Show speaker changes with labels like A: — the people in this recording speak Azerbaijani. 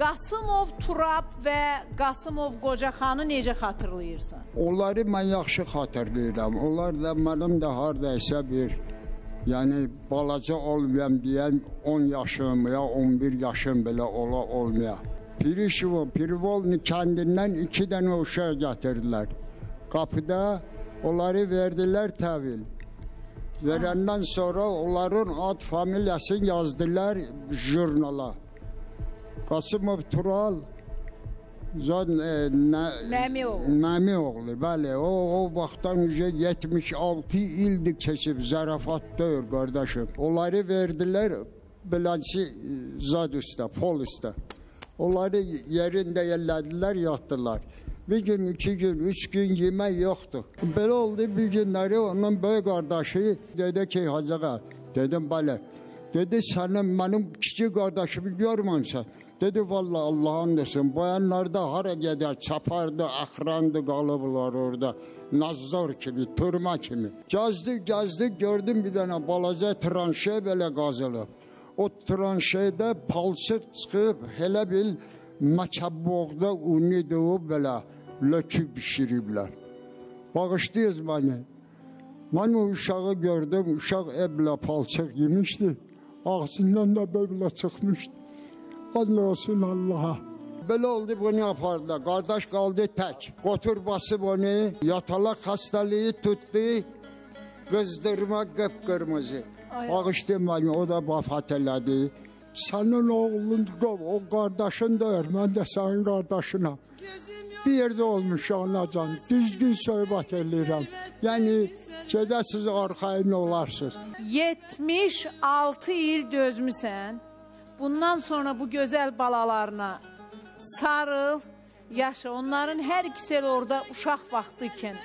A: Qasımov Turab və Qasımov Qocaxanı necə xatırlayırsan?
B: Onları mən yaxşı xatırlayıram. Onlar da mənim də hardaysa bir yəni balaca olmayan deyən 10 yaşım ya 11 yaşım belə ola olmaya. Pirişivo, Pirivolni kəndindən iki dənə uşaq gətirdilər. Qapıda onları verdilər təhvil. Verəndən sonra onların ad familiyasını yazdılar jurnala. Qasımov Tural Zad e, nə,
A: Məmi oğlu.
B: Məmi oğlu, bəli. O o vaxtdan ücə 76 ildir keçib zarafatdır qardaşım. Onları verdilər beləçi zad üstə, pol üstə. Onları yerində yerlədilər, yatdılar. Bir gün, iki gün, üç gün yemək yoxdur. Belə oldu bir günləri onun böyük qardaşı dedi ki, Hacığa, dedim bəli. Dedi sənin mənim kiçik qardaşımı görməmsən. Dedi valla Allah'ın desin bayanlarda hara gedər çapardı, axrandı qalıblar orada. Nazzor kimi, turma kimi. Gəzdik, gəzdik, gördüm bir dənə balaca tranşe belə qazılıb. O tranşedə palçıq çıxıb, elə bil məkəbboğda uni doğub belə lökü bişiriblər. Bağışlayız məni. Mən o uşağı gördüm, uşaq eblə palçıq yemişdi. Ağzından da belə çıxmışdı. Allah olsun Allah'a. Belə oldu bunu apardılar. Qardaş qaldı tək. Qotur basıb onu, yatalaq xəstəliyi tutdu. Qızdırma qıpqırmızı. Məni, o da vəfat elədi. Sənin oğlun, o qardaşın da mən də sənin qardaşınam. Bir yerdə olmuş anacan, düzgün söhbət eləyirəm. Yəni, gedəsiz arxayın olarsınız.
A: 76 il dözmüsən. Bundan sonra bu gözəl balalarına sarıl, yaşa. Onların hər ikisi orada uşaq vaxtı ikən